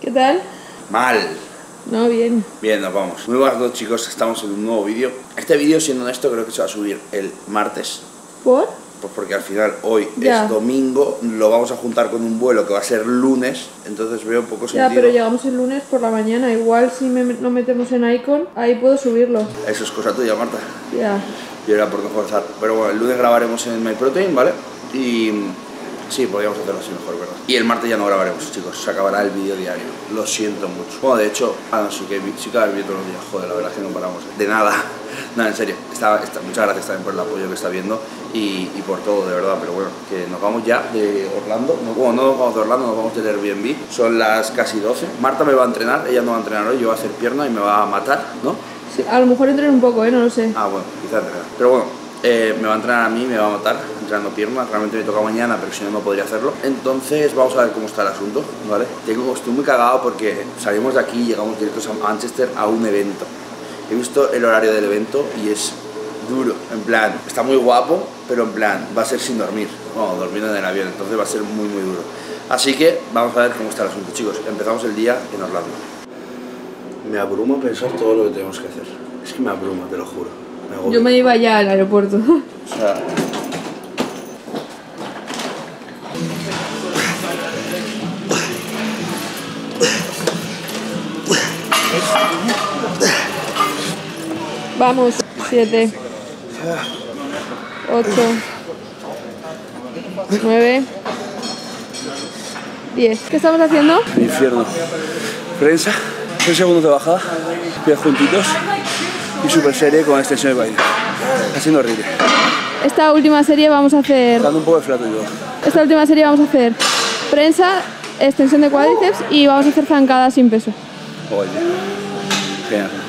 ¿Qué tal? Mal. No, bien. Bien, nos vamos. Muy buenas noches chicos, estamos en un nuevo vídeo. Este vídeo, siendo honesto, creo que se va a subir el martes. ¿Por? Pues porque al final hoy Ya. es domingo, lo vamos a juntar con un vuelo que va a ser lunes, entonces veo un poco Ya, sentido. pero llegamos el lunes por la mañana. Igual si me, no metemos en Icon, ahí puedo subirlo. Eso es cosa tuya, Marta. Ya. Yo era por no forzar. Pero bueno, el lunes grabaremos en MyProtein, ¿vale? Y sí, podríamos hacerlo así mejor, ¿verdad? Y el martes ya no grabaremos, chicos. Se acabará el vídeo diario. Lo siento mucho. Bueno, de hecho, ah, no, sí que, sí que haber todos los días. Joder, la verdad es que no paramos. De nada. Nada, en serio. Está, está- muchas gracias también por el apoyo que está viendo y, y por todo, de verdad. Pero bueno, que nos vamos ya de Orlando. No, bueno, no nos vamos de Orlando, nos vamos del Airbnb. Son las casi 12. Marta me va a entrenar, ella no va a entrenar hoy, yo voy a hacer pierna y me va a matar, ¿no? Sí, a lo mejor entren un poco, ¿eh? No lo sé. Ah, bueno, quizás entrenar. Pero bueno, eh, me va a entrenar a mí, me va a matar entrenando piernas. Realmente me toca mañana, pero si no, no podría hacerlo. Entonces, vamos a ver cómo está el asunto, ¿vale? Tengo, estoy muy cagado porque salimos de aquí y llegamos directos a Manchester a un evento. He visto el horario del evento y es duro. En plan, está muy guapo, pero en plan, va a ser sin dormir. Bueno, durmiendo en el avión, entonces va a ser muy, muy duro. Así que vamos a ver cómo está el asunto, chicos. Empezamos el día en Orlando. Me abruma pensar todo lo que tenemos que hacer. Es que me abruma, te lo juro. Me. Yo me iba ya al aeropuerto. O sea, Vamos. Siete. Ocho. Nueve. Diez. ¿Qué estamos haciendo? infierno. Prensa, tres segundos de bajada, pies juntitos y super serie con extensión de baile. Está siendo horrible. Esta última serie vamos a hacer. Dando un poco de flato y todo. Esta última serie vamos a hacer prensa, extensión de cuádriceps y vamos a hacer zancadas sin peso. Oye. Genial.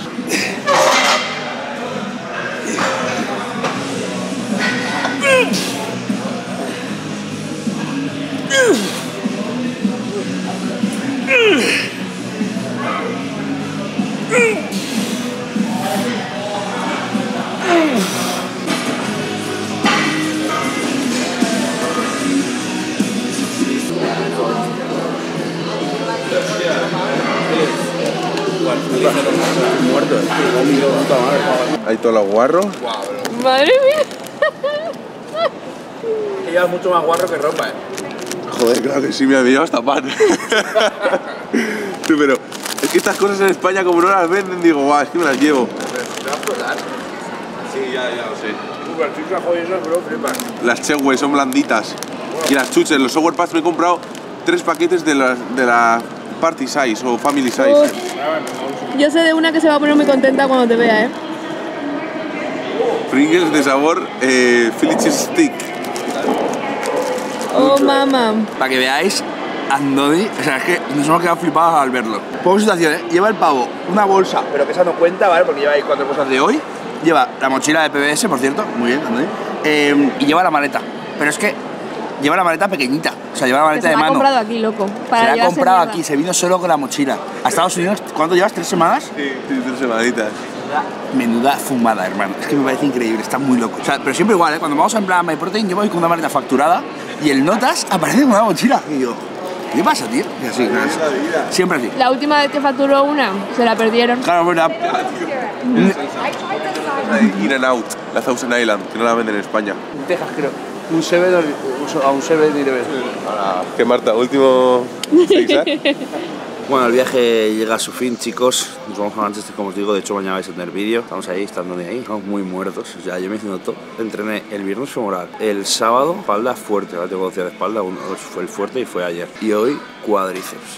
Hay todos los guarros. Madre mía. Ella es mucho más guarro que ropa, eh. Joder, claro que sí, me había hasta pan. Tú, pero es que estas cosas en España, como no las venden, digo, guau, es que me las llevo. ¿Te va a? Sí, ya, ya lo sé. Joder, eso, bro, flipas. Las son blanditas. Y las chuches, los software pads me he comprado tres paquetes de la, de la Party Size o Family Size. Yo sé de una que se va a poner muy contenta cuando te vea, ¿eh? Pringles de sabor eh, Philly Cheese Stick. Oh, mamá. Para que veáis, Andoni, o sea, es que nos hemos quedado flipados al verlo. Pongo situación, ¿eh? Lleva el pavo una bolsa, pero que esa no cuenta, ¿vale? Porque lleva ahí cuatro cosas de hoy. Lleva la mochila de PBS, por cierto, muy bien, Andoni. Eh, y lleva la maleta. Pero es que lleva la maleta pequeñita, o sea, lleva la maleta se de la ha mano. comprado aquí, loco. Para se la ha comprado mierda. aquí, se vino solo con la mochila. A Estados Unidos, ¿cuánto llevas? ¿Tres semanas? Sí, sí, tres semanitas. Menuda fumada, hermano. Es que me parece increíble, está muy loco. O sea, pero siempre igual, ¿eh? Cuando vamos en plan MyProtein, yo voy con una maleta facturada y el Notas aparece con una mochila. Y yo, ¿qué pasa, tío? Y así, siempre así. La última vez que facturó una, se la perdieron. Claro, verdad. In and Out, la Thousand Island, que no la venden en España. Texas, creo. Un 7 a un 7 y debe. Que Marta, último zigzag. Bueno, el viaje llega a su fin, chicos. Nos vamos a Manchester, como os digo. De hecho, mañana vais a tener vídeo. Estamos ahí, estando de ahí. Estamos muy muertos. O sea, yo me hice todo. Entrené el viernes femoral. El sábado, espalda fuerte. Ahora tengo doce de espalda. Uno fue el fuerte y fue ayer. Y hoy,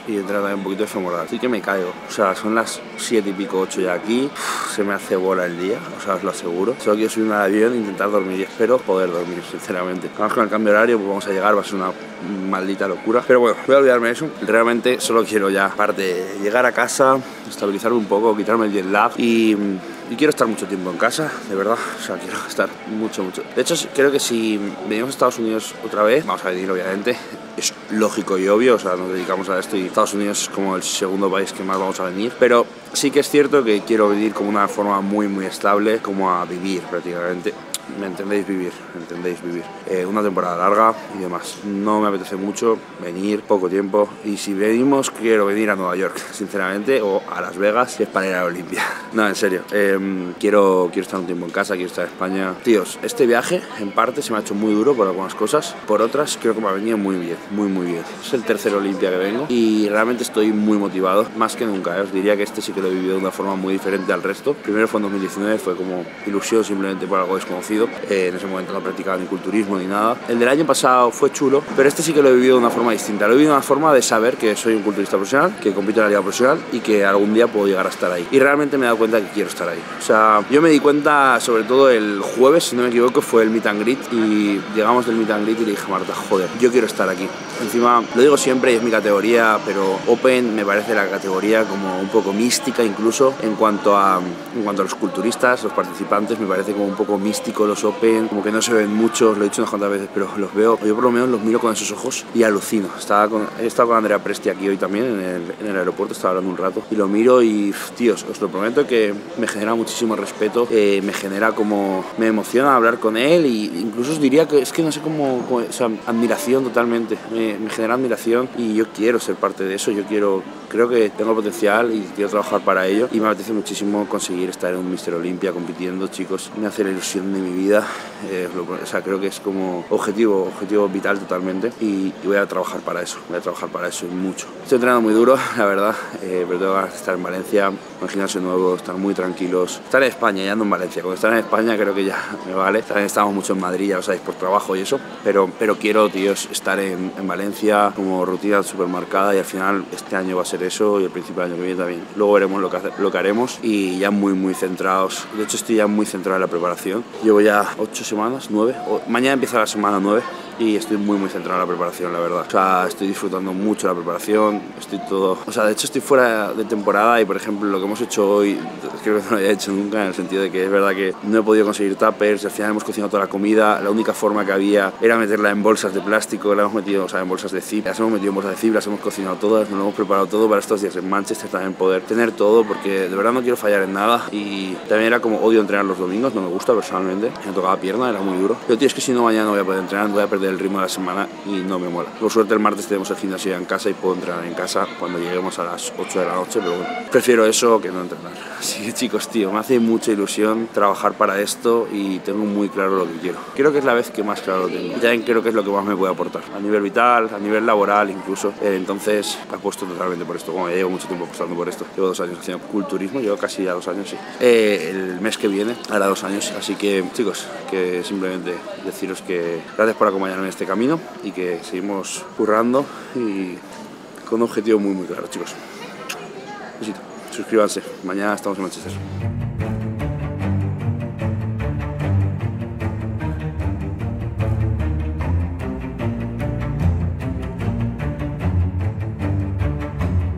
Y entrené también un poquito de femoral. Así que me caigo. O sea, son las siete y pico, ocho ya aquí. Se me hace bola el día. O sea, os lo aseguro. Solo quiero subirme al avión e intentar dormir. Y espero poder dormir, sinceramente. Vamos con el cambio horario, pues vamos a llegar. Va a ser una maldita locura. Pero bueno, voy a olvidarme de eso. Realmente solo quiero ya, aparte, llegar a casa, estabilizarme un poco, quitarme el jet lag y, y quiero estar mucho tiempo en casa, de verdad. O sea, quiero estar mucho, mucho. De hecho, creo que si venimos a Estados Unidos otra vez, vamos a venir, obviamente. Es lógico y obvio, o sea, nos dedicamos a esto y Estados Unidos es como el segundo país que más vamos a venir. Pero sí que es cierto que quiero vivir como una forma muy, muy estable, como a vivir prácticamente me entendéis vivir, me entendéis vivir. Eh, una temporada larga y demás. No me apetece mucho venir, poco tiempo. Y si venimos, quiero venir a Nueva York, sinceramente, o a Las Vegas, si es para ir a la Olimpia. No, en serio. Em, quiero, quiero estar un tiempo en casa, quiero estar en España. Tíos, este viaje, en parte, se me ha hecho muy duro por algunas cosas. Por otras, creo que me ha venido muy bien, muy, muy bien. Es el tercer Olimpia que vengo y realmente estoy muy motivado, más que nunca. ¿eh? Os diría que este sí que lo he vivido de una forma muy diferente al resto. Primero fue en 2019, fue como ilusión simplemente por algo desconocido. Eh, en ese momento no practicaba ni culturismo ni nada. El del año pasado fue chulo, pero este sí que lo he vivido de una forma distinta. Lo he vivido de una forma de saber que soy un culturista profesional, que compito en la liga profesional y que algún día puedo llegar a estar ahí. Y realmente me he dado cuenta que quiero estar ahí. O sea, yo me di cuenta, sobre todo el jueves, si no me equivoco, fue el meet and greet y llegamos del meet and greet y le dije Marta, joder, yo quiero estar aquí. Encima, lo digo siempre es mi categoría, pero Open me parece la categoría como un poco mística incluso en cuanto a, en cuanto a los culturistas, los participantes, me parece como un poco místico los Open, como que no se ven muchos, lo he dicho unas cuantas veces, pero los veo, yo por lo menos los miro con esos ojos y alucino. Estaba con, he estado con Andrea Presti aquí hoy también en el, en el aeropuerto, estaba hablando un rato y lo miro y, tíos, os lo prometo que me genera muchísimo respeto, eh, me genera como, me emociona hablar con él y incluso os diría que es que no sé cómo, cómo o sea, admiración totalmente, me, me genera admiración y yo quiero ser parte de eso, yo quiero, creo que tengo potencial y quiero trabajar para ello y me apetece muchísimo conseguir estar en un Mister Olympia compitiendo, chicos, me hace la ilusión de mi vida, eh, lo- o sea, creo que es como objetivo, objetivo vital totalmente y, y voy a trabajar para eso, voy a trabajar para eso y mucho. Estoy entrenando muy duro, la verdad, eh, pero tengo de estar en Valencia, gimnasio nuevo, estar muy tranquilos, estar en España, ya ando en Valencia, cuando estar en España creo que ya me vale, también estamos mucho en Madrid, ya lo sabéis, por trabajo y eso, pero, pero quiero, tíos, estar en, en Valencia como rutina súper marcada y al final este año va a ser eso y el principio del año que viene también. Luego veremos lo que, hace- lo que haremos y ya muy, muy centrados. De hecho, estoy ya muy centrado en la preparación. Ya ocho semanas, nueve. mañana empieza la semana nueve y estoy muy muy centrado en la preparación, la verdad. O sea, estoy disfrutando mucho la preparación, estoy todo... O sea, de hecho estoy fuera de temporada y, por ejemplo, lo que hemos hecho hoy, creo que no lo había hecho nunca, en el sentido de que es verdad que no he podido conseguir tuppers, al final hemos cocinado toda la comida, la única forma que había era meterla en bolsas de plástico, la hemos metido, o sea, en bolsas de zip, las hemos metido en bolsas de zip, las hemos cocinado todas, nos lo hemos preparado todo para estos días en Manchester también poder tener todo, porque de verdad no quiero fallar en nada y también era como odio entrenar los domingos, no me gusta personalmente, me tocaba pierna, era muy duro. Pero tío, es que si no mañana no voy a poder entrenar, voy a perder el ritmo de la semana y no me mola. Por suerte el martes tenemos el gimnasio ya en casa y puedo entrenar en casa cuando lleguemos a las 8 de la noche, pero bueno, prefiero eso que no entrenar. Así que chicos, tío, me hace mucha ilusión trabajar para esto y tengo muy claro lo que quiero. Creo que es la vez que más claro lo tengo. Y también creo que es lo que más me puede aportar, a nivel vital, a nivel laboral incluso. Eh, entonces apuesto totalmente por esto. Como ya llevo mucho tiempo apostando por esto, llevo dos años haciendo culturismo, llevo casi ya dos años, sí. Eh, el mes que viene hará dos años, así que chicos, que simplemente deciros que gracias por en este camino y que seguimos currando y con un objetivo muy muy claro, chicos. Suscríbanse. Mañana estamos en Manchester.